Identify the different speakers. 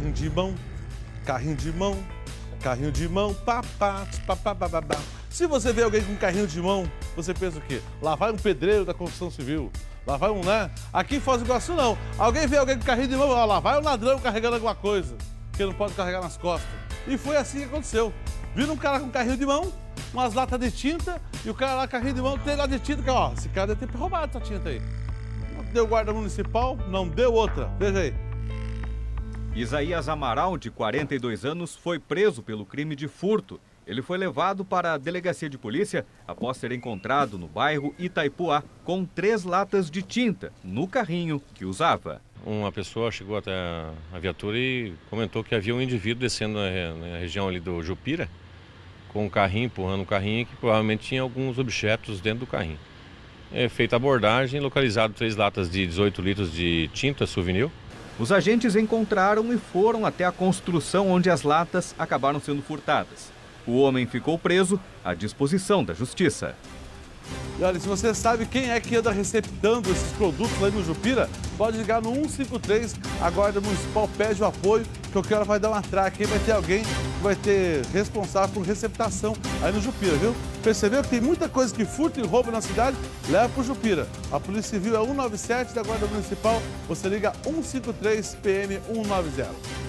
Speaker 1: carrinho de mão, carrinho de mão, carrinho de mão, papá, papá, papá. Se você vê alguém com carrinho de mão, você pensa o quê? Lá vai um pedreiro da construção civil. Lá vai um, né? Aqui em Foz do Iguaçu não. Alguém vê alguém com carrinho de mão, ó, lá vai um ladrão carregando alguma coisa que não pode carregar nas costas. E foi assim que aconteceu. Viram um cara com carrinho de mão, umas latas de tinta, e o cara lá, carrinho de mão, tem lá de tinta, que, ó, esse cara deve ter roubado essa tinta aí. Deu guarda municipal, não deu outra. Veja aí.
Speaker 2: Isaías Amaral, de 42 anos, foi preso pelo crime de furto. Ele foi levado para a delegacia de polícia após ser encontrado no bairro Itaipuá com três latas de tinta no carrinho que usava.
Speaker 3: Uma pessoa chegou até a viatura e comentou que havia um indivíduo descendo na região ali do Jupira com um carrinho, empurrando um carrinho que provavelmente tinha alguns objetos dentro do carrinho. É feita a abordagem, localizado três latas de 18 litros de tinta souvenir.
Speaker 2: Os agentes encontraram e foram até a construção onde as latas acabaram sendo furtadas. O homem ficou preso à disposição da justiça.
Speaker 1: E olha, se você sabe quem é que anda receptando esses produtos lá no Jupira, pode ligar no 153, a Guarda Municipal pede o apoio, que o cara vai dar uma traca aí, vai ter alguém que vai ter responsável por receptação aí no Jupira, viu? Percebeu que tem muita coisa que furta e rouba na cidade? Leva pro Jupira. A Polícia Civil é 197 da Guarda Municipal, você liga 153 PM 190.